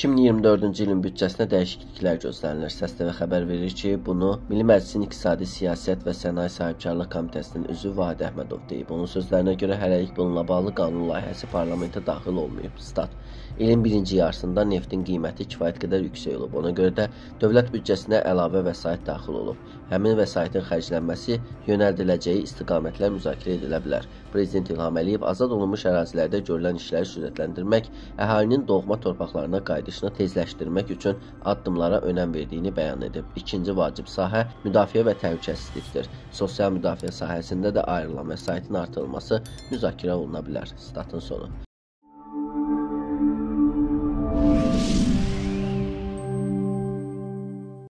2024-cü ilin büdcəsinə dəyişikliklər gözlənilir. Səsləvə xəbər verir ki, bunu Milli Məclisin İqtisadi Siyasət və Sənaye Sahibkarlıq Komitəsinin üzvü Vahid Əhmədov deyib. Onun sözlərinə görə hələlik bununla bağlı qanun layihəsi parlamentə daxil olmayıb. Stat. İlin birinci yarısında neftin qiyməti kifayət qədər yüksək olub. Ona görə də dövlət büdcəsinə əlavə vəsait daxil olub. Həmin vəsaitin xərclənməsi yönəldiləcəyi istiqamətlər müzakirə edilə bilər. Prezident İlham Əliyev azad olunmuş ərazilərdə görülən işləri sürətləndirmək, əhalinin doğma torpaqlarına qayıdışını tezləşdirmək üçün addımlara önəm verdiyini bəyan edib. İkinci vacib sahə müdafiə və təhlükəsizlikdir. Sosial müdafiə sahəsində də ayrılan vəsaitin artırılması müzakirə oluna bilər. Statın sonu.